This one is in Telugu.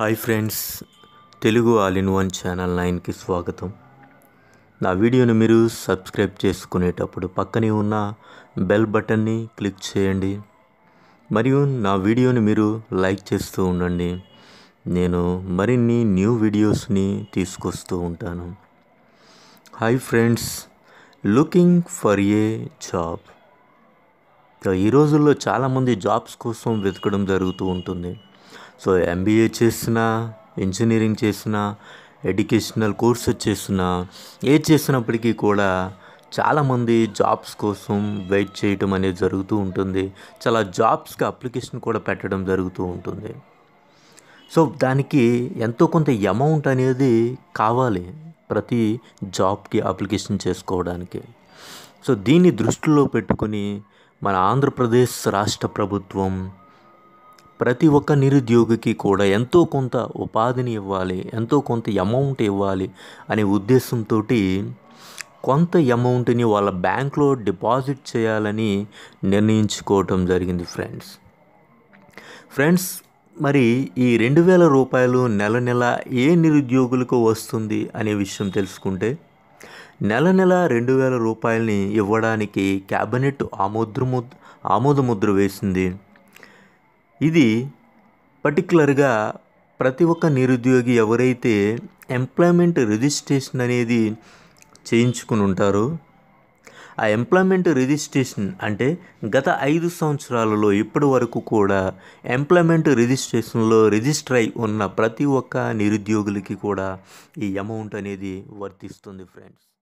Hi friends Telugu all in one channel నైన్కి స్వాగతం. నా వీడియోని మీరు సబ్స్క్రైబ్ చేసుకునేటప్పుడు పక్కనే ఉన్న బెల్ బటన్ని క్లిక్ చేయండి. మరియు నా వీడియోని మీరు లైక్ చేస్తూ ఉండండి. నేను మరిన్ని న్యూ వీడియోస్ని తీసుకొస్తూ ఉంటాను. Hi friends looking for a job. ఈ రోజుల్లో చాలామంది జాబ్స్ కోసం వెతకడం జరుగుతూ ఉంటుంది. సో ఎంబీఏ చేసినా ఇంజనీరింగ్ చేసినా ఎడ్యుకేషనల్ కోర్స్ చేసినా ఏది చేసినప్పటికీ కూడా చాలామంది జాబ్స్ కోసం వెయిట్ చేయటం అనేది జరుగుతూ ఉంటుంది. చాలా జాబ్స్కి అప్లికేషన్ కూడా పెట్టడం జరుగుతూ ఉంటుంది. సో దానికి ఎంతో కొంత అమౌంట్ అనేది కావాలి ప్రతి జాబ్కి అప్లికేషన్ చేసుకోవడానికి. సో దీన్ని దృష్టిలో పెట్టుకొని మన ఆంధ్రప్రదేశ్ రాష్ట్ర ప్రభుత్వం ప్రతి ఒక్క నిరుద్యోగికి కూడా ఎంతో కొంత ఉపాధిని ఇవ్వాలి ఎంతో కొంత అమౌంట్ ఇవ్వాలి అనే ఉద్దేశంతో కొంత అమౌంట్ని వాళ్ళ బ్యాంక్లో డిపాజిట్ చేయాలని నిర్ణయించుకోవటం జరిగింది ఫ్రెండ్స్ ఫ్రెండ్స్ మరి ఈ రెండు వేల రూపాయలు నెల నెల ఏ నిరుద్యోగులకు వస్తుంది అనే విషయం తెలుసుకుంటే నెల నెల రెండు వేల రూపాయలని ఇవ్వడానికి క్యాబినెట్ ఆమోద్రము ఆమోదముద్ర వేసింది ఇది పర్టికులర్గా ప్రతి ఒక్క నిరుద్యోగి ఎవరైతే ఎంప్లాయ్మెంట్ రిజిస్ట్రేషన్ అనేది చేయించుకుని ఉంటారో ఆ ఎంప్లాయ్మెంట్ రిజిస్ట్రేషన్ అంటే గత ఐదు సంవత్సరాలలో ఇప్పటి వరకు కూడా ఎంప్లాయ్మెంట్ రిజిస్ట్రేషన్లో రిజిస్టర్ అయి ఉన్న ప్రతి ఒక్క నిరుద్యోగులకి కూడా ఈ అమౌంట్ అనేది వర్తిస్తుంది ఫ్రెండ్స్.